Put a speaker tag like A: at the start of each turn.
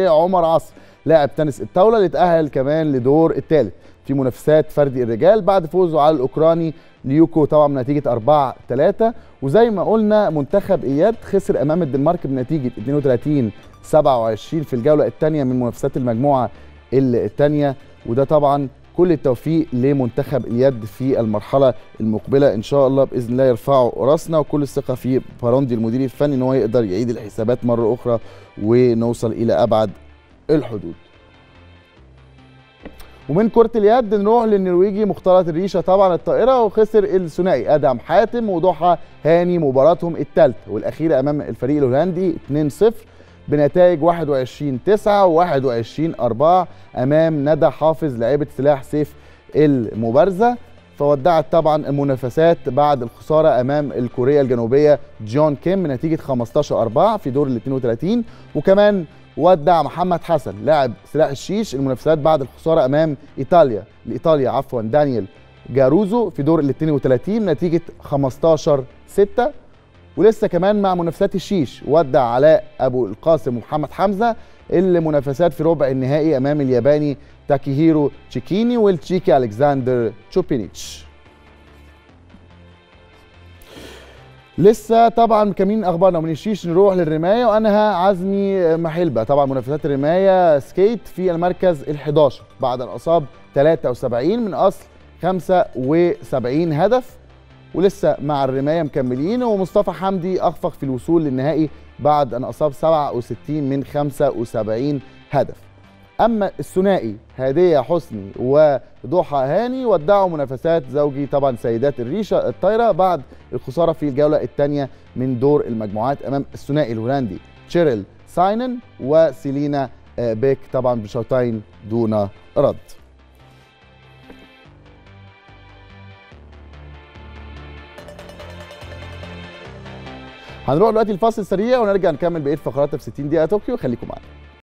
A: عمر عصر لاعب تنس الطاولة اللي اتأهل كمان لدور الثالث في منافسات فردي الرجال بعد فوزه على الأوكراني ليوكو طبعا بنتيجة 4 3 وزي ما قلنا منتخب إياد خسر أمام الدنمارك بنتيجة 32 27 في الجولة الثانية من منافسات المجموعة الثانية وده طبعا كل التوفيق لمنتخب اليد في المرحلة المقبلة. إن شاء الله بإذن الله يرفعوا راسنا وكل الثقة في باروندي المدير الفني إن هو يقدر يعيد الحسابات مرة أخرى ونوصل إلى أبعد الحدود. ومن كرة اليد نروح للنرويجي مختلط الريشة طبعا الطائرة وخسر الثنائي أدهم حاتم وضحى هاني مباراتهم الثالثة والأخيرة أمام الفريق الهولندي 2-0 بنتائج 21 9 و21 4 أمام ندى حافظ لاعبه سلاح سيف المبارزة فودعت طبعا المنافسات بعد الخسارة أمام الكورية الجنوبية جون كيم بنتيجة 15 4 في دور ال 32 وكمان ودع محمد حسن لاعب سلاح الشيش المنافسات بعد الخسارة أمام إيطاليا لإيطاليا عفوا دانيال جاروزو في دور ال 32 نتيجه 15 6 ولسه كمان مع منافسات الشيش ودع علاء أبو القاسم ومحمد حمزة المنافسات في ربع النهائي أمام الياباني تاكيهيرو تشيكيني والتشيكي ألكسندر تشوبينيتش. لسه طبعا مكملين أخبارنا ومن الشيش نروح للرماية وانهى عزمي محلبة. طبعا منافسات الرماية سكيت في المركز ال11 بعد ان اصاب 73 من أصل 75 هدف. ولسه مع الرماية مكملين. ومصطفى حمدي أخفق في الوصول للنهائي بعد أن أصاب 67 من 75 هدف. أما الثنائي هادية حسني وضحى هاني ودعوا منافسات زوجي طبعا سيدات الريشة الطايرة بعد الخسارة في الجولة الثانية من دور المجموعات أمام الثنائي الهولندي تشيرل ساينن وسيلينا بيك طبعا بشوطين دون رد. هنروح دلوقتي الفاصل سريع ونرجع نكمل بقية فقراتنا في 60 دقيقة طوكيو. خليكم معانا.